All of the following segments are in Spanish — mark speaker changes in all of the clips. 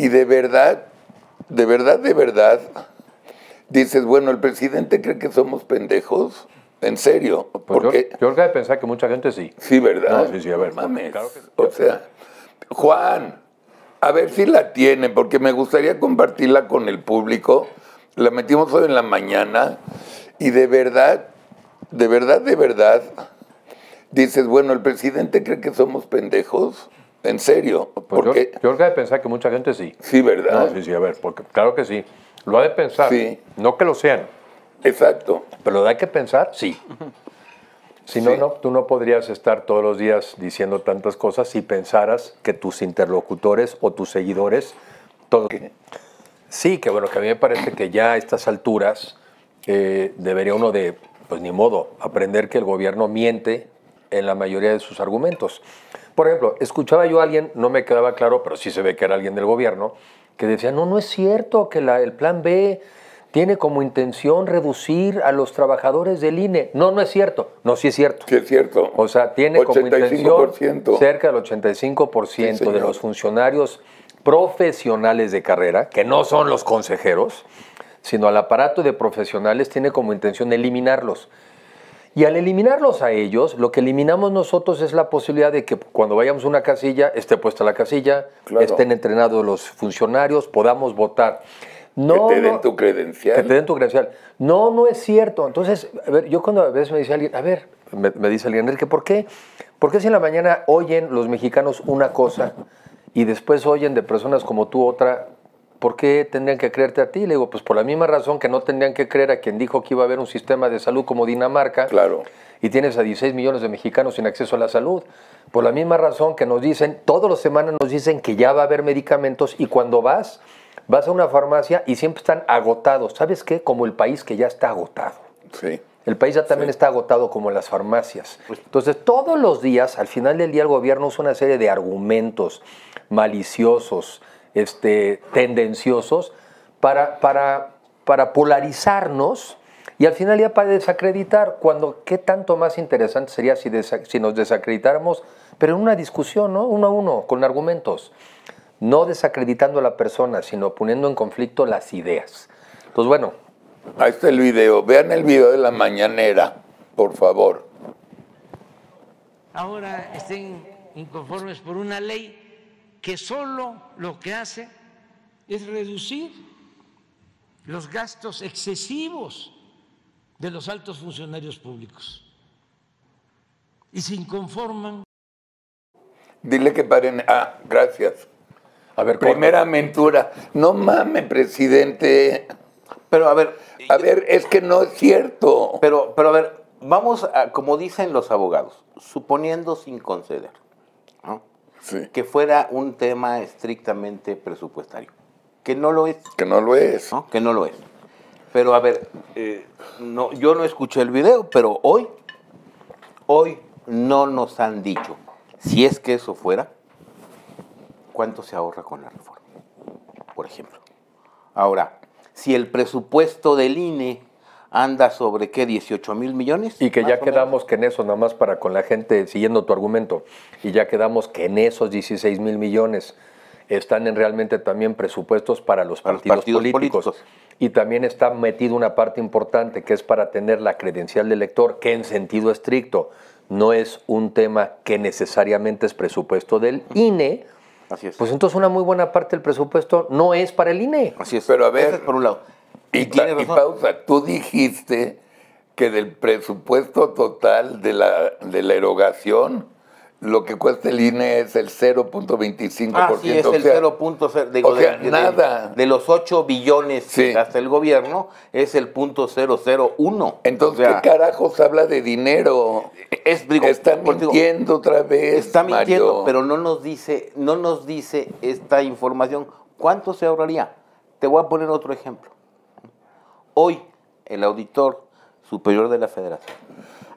Speaker 1: Y de verdad, de verdad, de verdad, dices, bueno, el presidente cree que somos pendejos. ¿En serio?
Speaker 2: Pues
Speaker 1: Porque,
Speaker 2: yo, yo creo que de pensar que mucha gente sí.
Speaker 1: sí, ¿verdad?
Speaker 2: No, sí, sí, a ver,
Speaker 1: Mames.
Speaker 2: claro que sí.
Speaker 1: O sea, Juan, a ver si la tiene, porque me gustaría compartirla con el público. La metimos hoy en la mañana y de verdad, de verdad, de verdad, dices, bueno, el presidente cree que somos pendejos. ¿En serio?
Speaker 2: Pues yo,
Speaker 1: Porque,
Speaker 2: yo creo que de pensar que mucha gente sí.
Speaker 1: sí, ¿verdad?
Speaker 2: No, sí, sí, a ver, porque claro que sí. Lo ha de pensar.
Speaker 1: Sí.
Speaker 2: No que lo sean,
Speaker 1: Exacto.
Speaker 2: pero lo hay que pensar, sí. Si no,
Speaker 1: Sí.
Speaker 2: no, tú no podrías estar todos los días diciendo tantas cosas si pensaras que tus interlocutores o tus seguidores, todo. Sí, que bueno, que a mí me parece que ya a estas alturas eh, debería uno de, pues ni modo, aprender que el gobierno miente en la mayoría de sus argumentos. Por ejemplo, escuchaba yo a alguien, no me quedaba claro, pero sí se ve que era alguien del gobierno, que decía, no, no es cierto que la- el plan B tiene como intención reducir a los trabajadores del INE. No, no es cierto. No, sí es cierto.
Speaker 1: Sí, es cierto.
Speaker 2: O sea, tiene como intención
Speaker 1: 85%.
Speaker 2: cerca del 85%
Speaker 1: Sí,
Speaker 2: de los funcionarios profesionales de carrera, que no son los consejeros, sino al aparato de profesionales, tiene como intención eliminarlos. Y al eliminarlos a ellos, lo que eliminamos nosotros es la posibilidad de que cuando vayamos a una casilla, esté puesta la casilla,
Speaker 1: Claro.
Speaker 2: estén entrenados los funcionarios, podamos votar. No,
Speaker 1: que te den tu credencial.
Speaker 2: que te den tu credencial. No, no es cierto. Entonces, a ver, yo cuando a veces me dice alguien, a ver, me, me dice alguien, ¿por qué? ¿Por qué si en la mañana oyen los mexicanos una cosa y después oyen de personas como tú otra? ¿Por qué tendrían que creerte a ti? Le digo, pues por la misma razón que no tendrían que creer a quien dijo que iba a haber un sistema de salud como Dinamarca.
Speaker 1: Claro.
Speaker 2: Y tienes a 16 millones de mexicanos sin acceso a la salud. Por la misma razón que nos dicen, todas las semanas nos dicen que ya va a haber medicamentos y cuando vas, vas a una farmacia y siempre están agotados. ¿Sabes qué? Como el país que ya está agotado.
Speaker 1: Sí.
Speaker 2: El país ya también está agotado como las farmacias. Entonces, todos los días, al final del día, el gobierno usa una serie de argumentos maliciosos, este, tendenciosos, para, para, para polarizarnos y al final ya para desacreditar, cuando qué tanto más interesante sería si, desa- si nos desacreditáramos, pero en una discusión, ¿no? Uno a uno, con argumentos. No desacreditando a la persona, sino poniendo en conflicto las ideas. Entonces, bueno,
Speaker 1: Ahí está el video. Vean el video de la mañanera, por favor.
Speaker 3: ahora estén inconformes por una ley que solo lo que hace es reducir los gastos excesivos de los altos funcionarios públicos. Y se inconforman
Speaker 1: Dile que paren. Ah, gracias.
Speaker 2: a ver, corta.
Speaker 1: Primera mentura. No mames, presidente.
Speaker 4: Pero a ver,
Speaker 1: A ver, es que no es cierto.
Speaker 4: pero, pero a ver, vamos a, como dicen los abogados, suponiendo sin conceder.
Speaker 1: Sí.
Speaker 4: que fuera un tema estrictamente presupuestario, que no lo es,
Speaker 1: Que no lo es.
Speaker 4: ¿no? Que no lo es. Pero a ver, eh, no, yo no escuché el video, pero hoy, hoy no nos han dicho, si es que eso fuera, cuánto se ahorra con la reforma, por ejemplo. Ahora, si el presupuesto del INE anda sobre qué, 18 mil millones.
Speaker 2: Y que ya quedamos que en eso, nada más para con la gente, siguiendo tu argumento, y ya quedamos que en esos 16 mil millones están en realmente también presupuestos para los
Speaker 4: Para
Speaker 2: partidos,
Speaker 4: partidos
Speaker 2: políticos.
Speaker 4: políticos.
Speaker 2: Y también está metido una parte importante que es para tener la credencial de elector, que en sentido estricto no es un tema que necesariamente es presupuesto del INE.
Speaker 4: Así es.
Speaker 2: Pues entonces una muy buena parte del presupuesto no es para el INE.
Speaker 4: Así es.
Speaker 1: Pero a ver-
Speaker 4: es por un lado.
Speaker 1: Y,
Speaker 4: tiene
Speaker 1: y pausa, tú dijiste que del presupuesto total de la, de la erogación, lo que cuesta el INE es el 0.25%.
Speaker 4: Ah, sí, es el
Speaker 1: sea,
Speaker 4: 0.0. digo,
Speaker 1: o sea,
Speaker 4: de,
Speaker 1: nada.
Speaker 4: De los 8 billones
Speaker 1: Sí.
Speaker 4: que gasta el gobierno, es el punto 001.
Speaker 1: Entonces,
Speaker 4: O sea,
Speaker 1: ¿qué carajos habla de dinero?
Speaker 4: es, digo, digo,
Speaker 1: mintiendo otra vez.
Speaker 4: Está mintiendo,
Speaker 1: Mario.
Speaker 4: pero no nos dice, no nos dice esta información. ¿Cuánto se ahorraría? Te voy a poner otro ejemplo. Hoy, el auditor superior de la Federación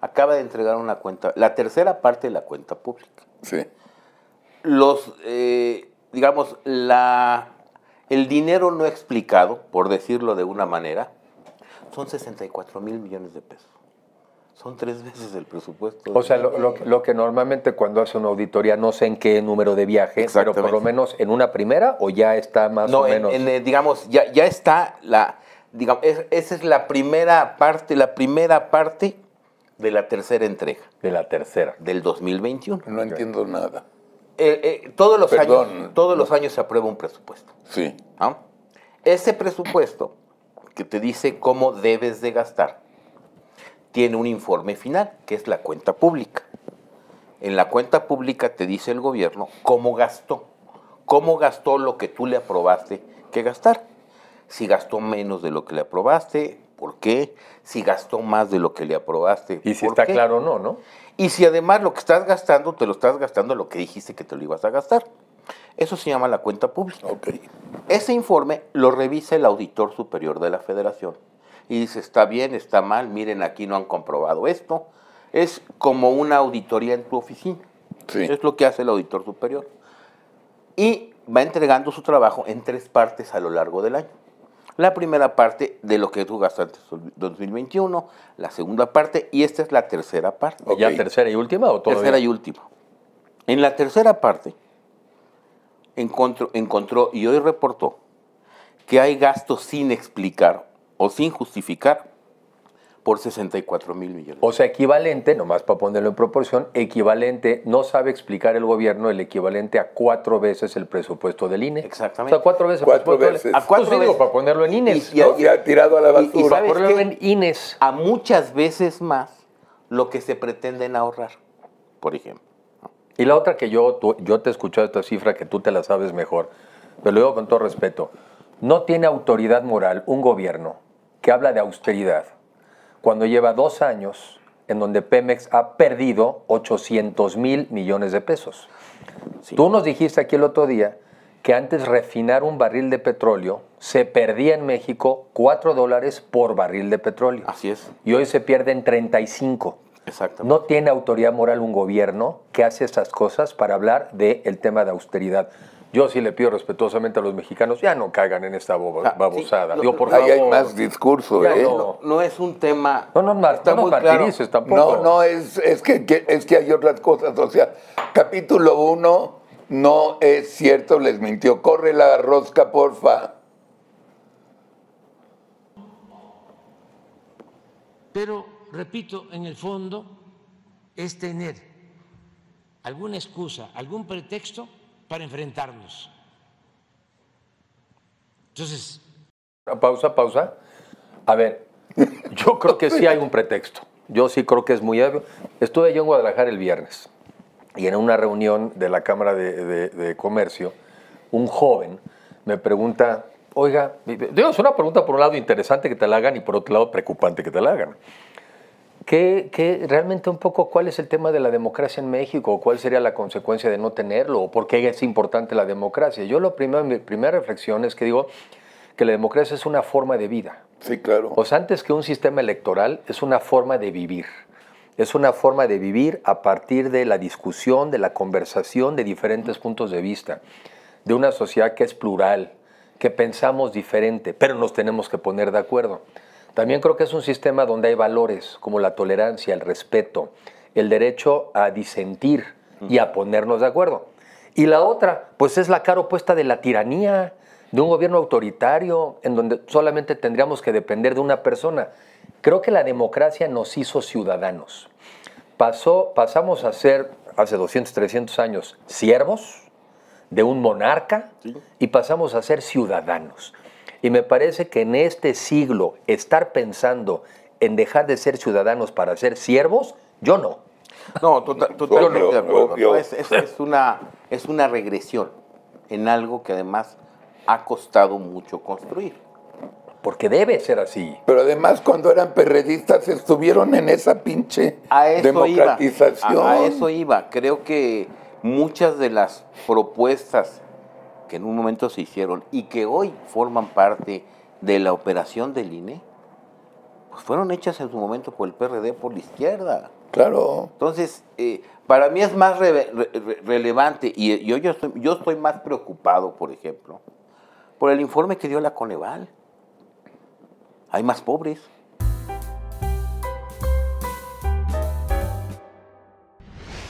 Speaker 4: acaba de entregar una cuenta, la tercera parte de la cuenta pública.
Speaker 1: Sí.
Speaker 4: Los, eh, digamos, la, el dinero no explicado, por decirlo de una manera, son 64 mil millones de pesos. Son tres veces el presupuesto.
Speaker 2: O sea, lo, lo- lo que normalmente cuando hace una auditoría, no sé en qué número de viaje, pero por lo menos en una primera o ya está más
Speaker 4: no,
Speaker 2: o
Speaker 4: en-
Speaker 2: menos.
Speaker 4: en, eh, digamos, ya, ya está la, digamos, es- esa es la primera parte, la primera parte de la tercera entrega
Speaker 2: de la tercera.
Speaker 4: del 2021.
Speaker 1: No entiendo nada.
Speaker 4: Eh, eh, todos los
Speaker 1: Perdón.
Speaker 4: años, todos los años se aprueba un presupuesto.
Speaker 1: Sí.
Speaker 4: ¿no? Ese presupuesto que te dice cómo debes de gastar tiene un informe final, que es la cuenta pública. En la cuenta pública te dice el gobierno cómo gastó, cómo gastó lo que tú le aprobaste que gastar. Si gastó menos de lo que le aprobaste, ¿por qué? Si gastó más de lo que le aprobaste,
Speaker 2: Y si
Speaker 4: ¿por
Speaker 2: está
Speaker 4: qué?
Speaker 2: claro o no, ¿no?
Speaker 4: Y si además lo que estás gastando, te lo estás gastando lo que dijiste que te lo ibas a gastar. Eso se llama la cuenta pública.
Speaker 1: Ok.
Speaker 4: Ese informe lo revisa el auditor superior de la federación y dice, está bien, está mal, miren, aquí no han comprobado esto. Es como una auditoría en tu oficina.
Speaker 1: Sí.
Speaker 4: Es lo que hace el auditor superior. Y va entregando su trabajo en tres partes a lo largo del año. La primera parte de lo que tú gastaste en 2021, la segunda parte y esta es la tercera parte.
Speaker 1: Ok.
Speaker 2: ¿Ya tercera y última o todavía?
Speaker 4: Tercera y última. En la tercera parte, encontró, encontró y hoy reportó que hay gastos sin explicar o sin justificar por 64 mil millones.
Speaker 2: O sea, equivalente, nomás para ponerlo en proporción, equivalente, no sabe explicar el gobierno el equivalente a cuatro veces el presupuesto del INE.
Speaker 4: Exactamente.
Speaker 2: O sea, cuatro veces el
Speaker 1: Cuatro
Speaker 2: presupuesto del-
Speaker 1: veces.
Speaker 2: A cuatro veces. para ponerlo en INES.
Speaker 4: Y- y-
Speaker 2: ¿no?
Speaker 1: Y ha tirado a la
Speaker 4: Y- y
Speaker 1: basura.
Speaker 4: ¿sabes
Speaker 2: Ponerlo
Speaker 4: qué?
Speaker 2: en INES.
Speaker 4: A muchas veces más lo que se pretenden ahorrar, por ejemplo.
Speaker 2: Y la otra que yo, tú- yo te he escuchado esta cifra que tú te la sabes mejor, pero lo digo con todo respeto. No tiene autoridad moral un gobierno que habla de austeridad cuando lleva dos años en donde Pemex ha perdido 800 mil millones de pesos.
Speaker 4: Sí.
Speaker 2: Tú nos dijiste aquí el otro día que antes refinar un barril de petróleo se perdía en México 4 dólares por barril de petróleo.
Speaker 4: Así es,
Speaker 2: Y hoy se pierden 35.
Speaker 4: exactamente.
Speaker 2: No tiene autoridad moral un gobierno que hace estas cosas para hablar del tema de austeridad. Yo sí le pido respetuosamente a los mexicanos, ya no caigan en esta boba-
Speaker 4: Ah, sí,
Speaker 2: babosada.
Speaker 4: lo-
Speaker 2: Digo, por
Speaker 1: Ahí hay más discurso,
Speaker 2: Ya
Speaker 1: ¿eh?
Speaker 2: no.
Speaker 4: no, no es un tema...
Speaker 2: No nos, mar-
Speaker 4: está
Speaker 2: no nos
Speaker 4: muy claro.
Speaker 2: martirices tampoco.
Speaker 1: No, no, es, es, que, que- es que hay otras cosas. O sea, capítulo 1 no es cierto, les mintió. Corre la rosca, porfa.
Speaker 3: Pero, repito, en el fondo es tener alguna excusa, algún pretexto para enfrentarnos. Entonces,
Speaker 2: Pausa, pausa. A ver, yo creo que sí hay un pretexto. Yo sí creo que es muy obvio. Estuve yo en Guadalajara el viernes y en una reunión de la Cámara de, de- de Comercio, un joven me pregunta, oiga, digo, es una pregunta por un lado interesante que te la hagan y por otro lado preocupante que te la hagan. ¿Qué, qué- realmente un poco cuál es el tema de la democracia en México? ¿Cuál sería la consecuencia de no tenerlo? ¿O por qué es importante la democracia? Yo lo primero, mi primera reflexión es que digo que la democracia es una forma de vida.
Speaker 1: Sí, claro.
Speaker 2: O sea, antes que un sistema electoral, es una forma de vivir. Es una forma de vivir a partir de la discusión, de la conversación de diferentes puntos de vista, de una sociedad que es plural, que pensamos diferente, pero nos tenemos que poner de acuerdo. También creo que es un sistema donde hay valores como la tolerancia, el respeto, el derecho a disentir y a ponernos de acuerdo. Y la otra, pues es la cara opuesta de la tiranía, de un gobierno autoritario, en donde solamente tendríamos que depender de una persona. Creo que la democracia nos hizo ciudadanos. Pasó, pasamos a ser, hace 200, 300 años, siervos de un monarca y pasamos a ser ciudadanos. Y me parece que en este siglo estar pensando en dejar de ser ciudadanos para ser siervos, yo no.
Speaker 4: No, tota- totalmente de acuerdo.
Speaker 1: obvio.
Speaker 4: No, es, es- es una, es una regresión en algo que además ha costado mucho construir.
Speaker 2: Porque debe ser así.
Speaker 1: Pero además, cuando eran perredistas, estuvieron en esa pinche
Speaker 4: A eso iba.
Speaker 1: democratización.
Speaker 4: A, a eso iba. Creo que muchas de las propuestas que en un momento se hicieron y que hoy forman parte de la operación del INE, pues fueron hechas en su momento por el PRD, por la izquierda.
Speaker 1: Claro.
Speaker 4: Entonces, eh, para mí es más re- re- re- relevante y yo, yo, estoy, yo estoy más preocupado, por ejemplo, por el informe que dio la Coneval. Hay más pobres.